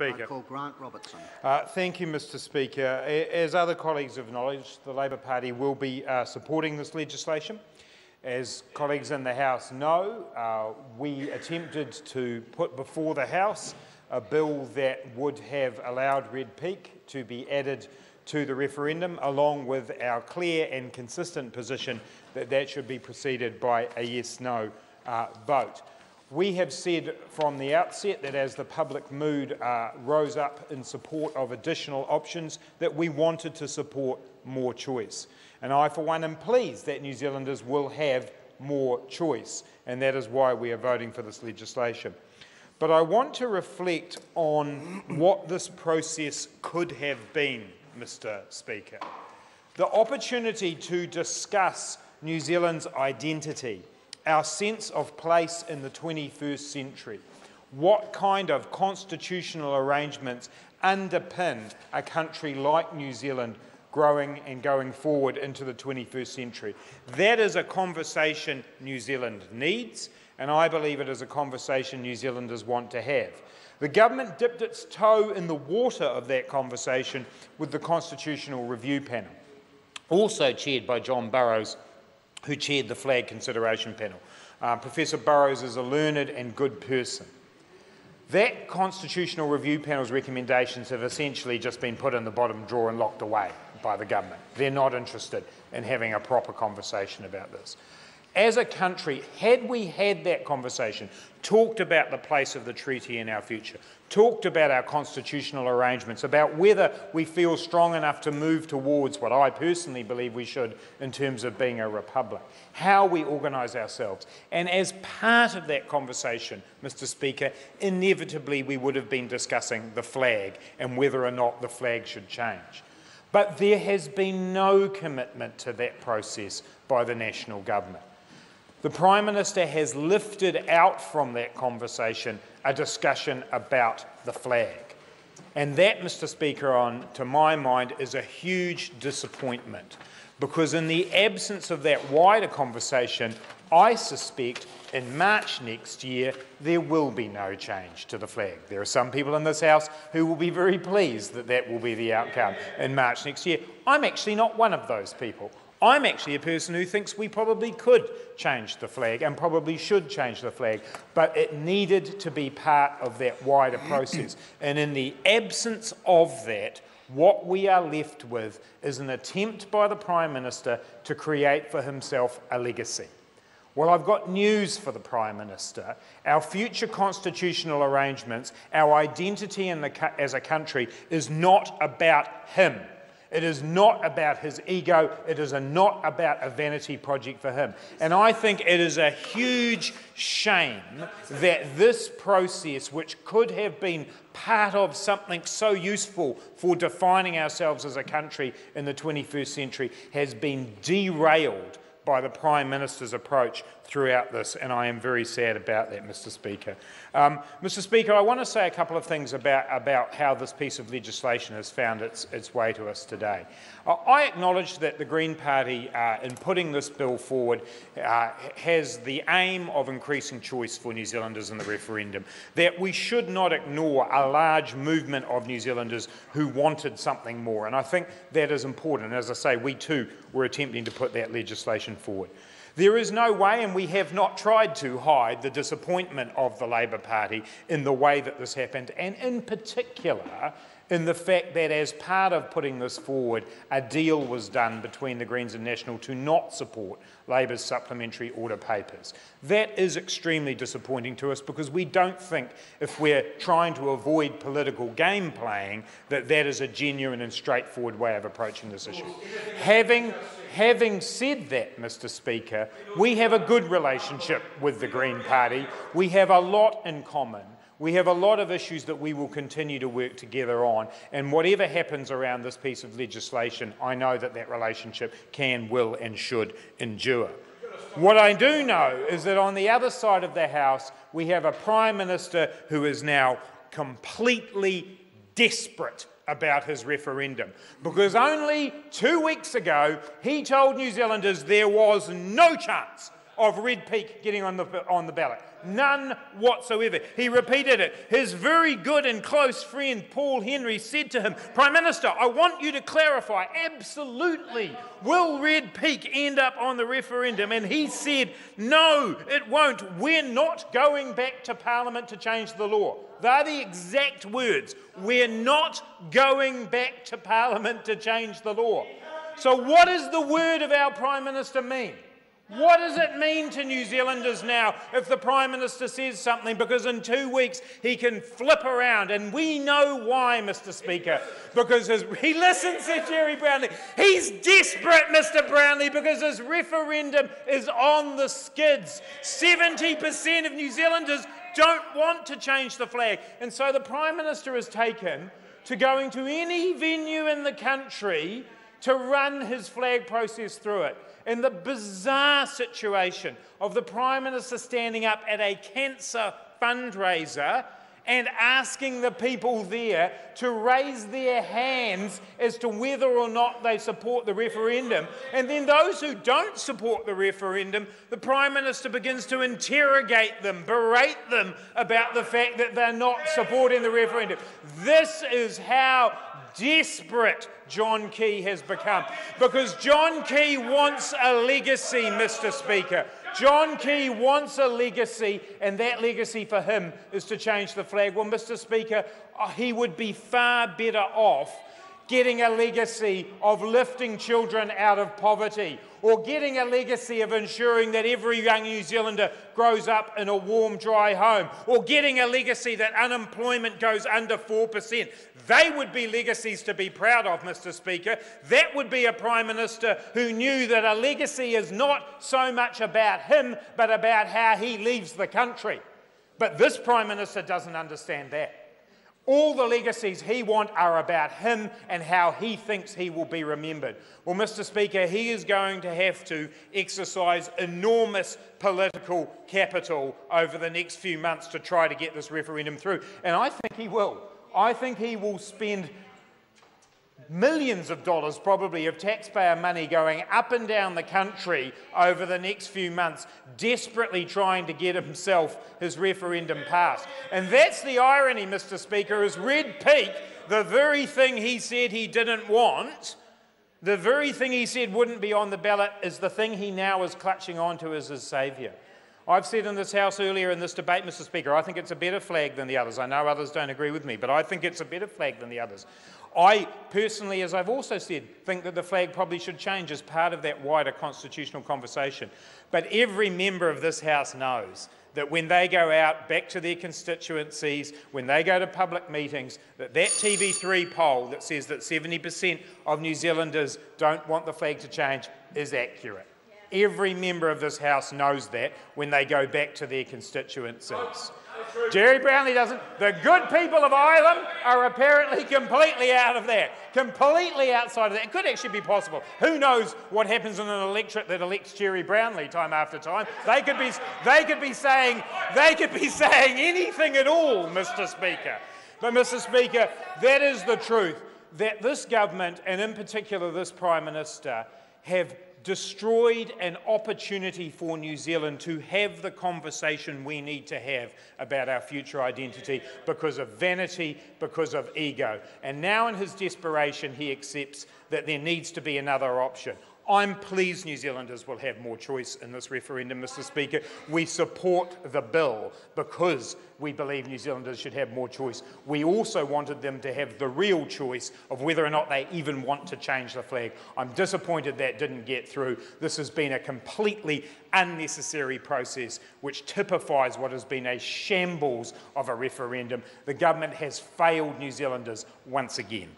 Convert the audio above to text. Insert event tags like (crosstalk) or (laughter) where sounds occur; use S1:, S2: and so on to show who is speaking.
S1: Speaker.
S2: I call Grant Robertson.
S1: Uh, thank you, Mr Speaker. As other colleagues have acknowledged, the Labour Party will be uh, supporting this legislation. As colleagues in the House know, uh, we attempted to put before the House a bill that would have allowed Red Peak to be added to the referendum, along with our clear and consistent position that that should be preceded by a yes-no uh, vote. We have said from the outset that as the public mood uh, rose up in support of additional options, that we wanted to support more choice. And I, for one, am pleased that New Zealanders will have more choice, and that is why we are voting for this legislation. But I want to reflect on what this process could have been, Mr Speaker. The opportunity to discuss New Zealand's identity, our sense of place in the 21st century, what kind of constitutional arrangements underpin a country like New Zealand growing and going forward into the 21st century. That is a conversation New Zealand needs, and I believe it is a conversation New Zealanders want to have. The government dipped its toe in the water of that conversation with the Constitutional Review Panel, also chaired by John Burrows, who chaired the Flag Consideration Panel. Uh, Professor Burrows is a learned and good person. That Constitutional Review Panel's recommendations have essentially just been put in the bottom drawer and locked away by the government. They're not interested in having a proper conversation about this. As a country, had we had that conversation, talked about the place of the treaty in our future, talked about our constitutional arrangements, about whether we feel strong enough to move towards what I personally believe we should in terms of being a republic, how we organise ourselves. And as part of that conversation, Mr Speaker, inevitably we would have been discussing the flag and whether or not the flag should change. But there has been no commitment to that process by the national government. The Prime Minister has lifted out from that conversation a discussion about the flag. And that, Mr Speaker, on, to my mind, is a huge disappointment because in the absence of that wider conversation, I suspect in March next year, there will be no change to the flag. There are some people in this House who will be very pleased that that will be the outcome in March next year. I'm actually not one of those people. I'm actually a person who thinks we probably could change the flag and probably should change the flag, but it needed to be part of that wider (clears throat) process. And in the absence of that, what we are left with is an attempt by the Prime Minister to create for himself a legacy. Well, I've got news for the Prime Minister. Our future constitutional arrangements, our identity the, as a country, is not about him. It is not about his ego. It is a not about a vanity project for him. And I think it is a huge shame that this process, which could have been part of something so useful for defining ourselves as a country in the 21st century, has been derailed by the Prime Minister's approach throughout this, and I am very sad about that, Mr Speaker. Um, Mr Speaker, I want to say a couple of things about, about how this piece of legislation has found its, its way to us today. Uh, I acknowledge that the Green Party, uh, in putting this bill forward, uh, has the aim of increasing choice for New Zealanders in the referendum, that we should not ignore a large movement of New Zealanders who wanted something more, and I think that is important. As I say, we too were attempting to put that legislation forward. There is no way, and we have not tried to hide the disappointment of the Labour Party in the way that this happened, and in particular, in the fact that as part of putting this forward, a deal was done between the Greens and National to not support Labour's supplementary order papers. That is extremely disappointing to us because we don't think, if we're trying to avoid political game playing, that that is a genuine and straightforward way of approaching this issue. Having, having said that, Mr Speaker, we have a good relationship with the Green Party. We have a lot in common. We have a lot of issues that we will continue to work together on, and whatever happens around this piece of legislation, I know that that relationship can, will, and should endure. What I do know is that on the other side of the House, we have a Prime Minister who is now completely desperate about his referendum. Because only two weeks ago, he told New Zealanders there was no chance of Red Peak getting on the, on the ballot. None whatsoever. He repeated it. His very good and close friend Paul Henry said to him, Prime Minister, I want you to clarify absolutely, will Red Peak end up on the referendum? And he said, No, it won't. We're not going back to Parliament to change the law. They're the exact words. We're not going back to Parliament to change the law. So, what does the word of our Prime Minister mean? What does it mean to New Zealanders now if the Prime Minister says something? Because in two weeks he can flip around, and we know why, Mr. Speaker. Because his, (laughs) he listens to Gerry Brownlee. He's desperate, Mr. Brownlee, because his referendum is on the skids. 70% of New Zealanders don't want to change the flag. And so the Prime Minister has taken to going to any venue in the country to run his flag process through it. In the bizarre situation of the Prime Minister standing up at a cancer fundraiser and asking the people there to raise their hands as to whether or not they support the referendum. And then those who don't support the referendum, the Prime Minister begins to interrogate them, berate them about the fact that they're not supporting the referendum. This is how desperate John Key has become. Because John Key wants a legacy, Mr. Speaker. John Key wants a legacy, and that legacy for him is to change the flag. Well, Mr. Speaker, uh, he would be far better off getting a legacy of lifting children out of poverty, or getting a legacy of ensuring that every young New Zealander grows up in a warm, dry home, or getting a legacy that unemployment goes under 4%. They would be legacies to be proud of, Mr. Speaker. That would be a Prime Minister who knew that a legacy is not so much about him, but about how he leaves the country. But this Prime Minister doesn't understand that. All the legacies he wants are about him and how he thinks he will be remembered. Well, Mr. Speaker, he is going to have to exercise enormous political capital over the next few months to try to get this referendum through. And I think he will. I think he will spend millions of dollars, probably, of taxpayer money going up and down the country over the next few months, desperately trying to get himself his referendum passed. And that's the irony, Mr. Speaker, is Red Peak, the very thing he said he didn't want, the very thing he said wouldn't be on the ballot, is the thing he now is clutching onto as his saviour. I've said in this House earlier in this debate, Mr. Speaker, I think it's a better flag than the others. I know others don't agree with me, but I think it's a better flag than the others. I personally, as I've also said, think that the flag probably should change as part of that wider constitutional conversation. But every member of this House knows that when they go out back to their constituencies, when they go to public meetings, that that TV3 poll that says that 70% of New Zealanders don't want the flag to change is accurate. Every member of this House knows that when they go back to their constituencies. Gerry Brownlee doesn't. The good people of Ilam are apparently completely out of that, completely outside of that. It could actually be possible. Who knows what happens in an electorate that elects Gerry Brownlee time after time? They could be, they could be saying, they could be (laughs) saying anything at all, Mr. Speaker. But, Mr. Speaker, that is the truth. That this government, and in particular this Prime Minister, have destroyed an opportunity for New Zealand to have the conversation we need to have about our future identity because of vanity, because of ego. And now, in his desperation, he accepts that there needs to be another option. I'm pleased New Zealanders will have more choice in this referendum, Mr. Speaker. We support the bill because we believe New Zealanders should have more choice. We also wanted them to have the real choice of whether or not they even want to change the flag. I'm disappointed that didn't get through. This has been a completely unnecessary process which typifies what has been a shambles of a referendum. The government has failed New Zealanders once again.